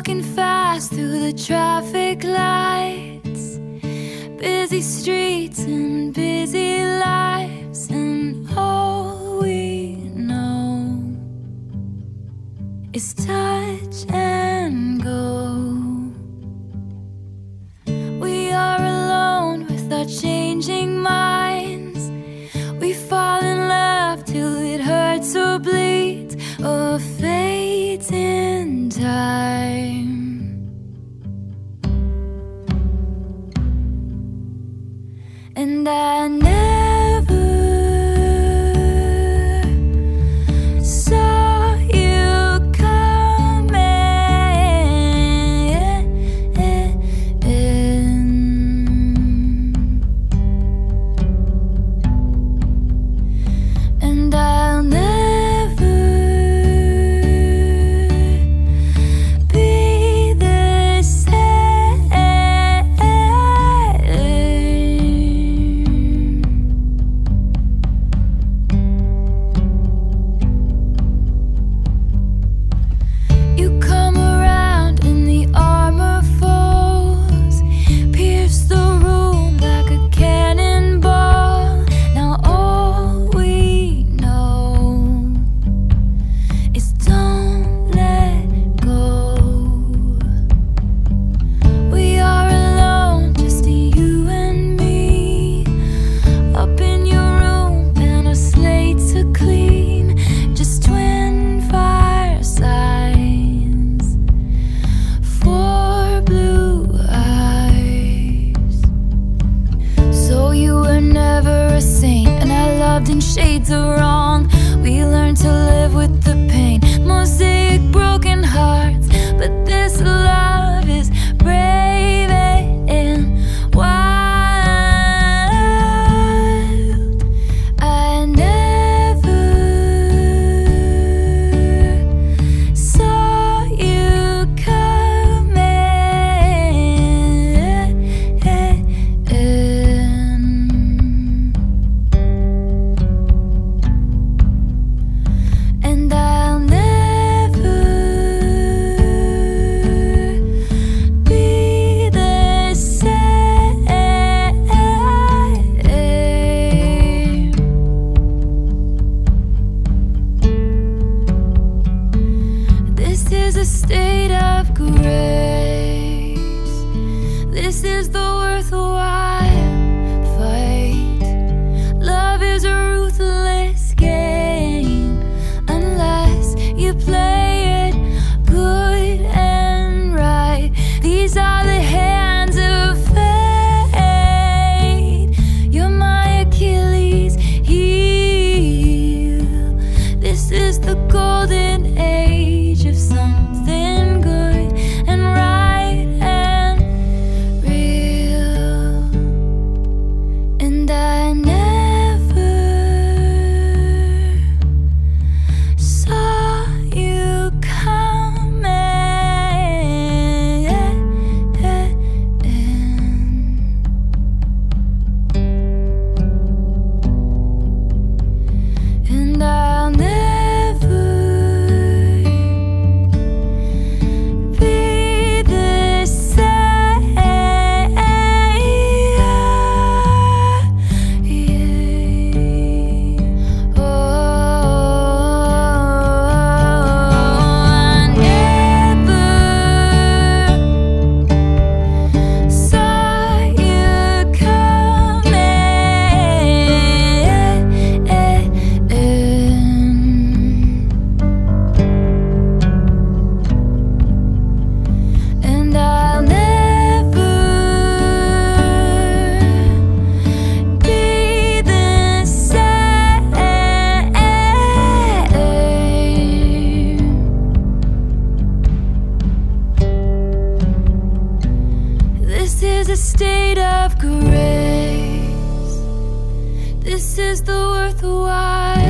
Walking fast through the traffic lights. Busy streets and busy lives And all we know Is touch and go. We are alone with our changing minds. time. And I in shades of wrong. We learn to live with the a state of grace. This is the worthwhile. This is a state of grace. This is the worthwhile.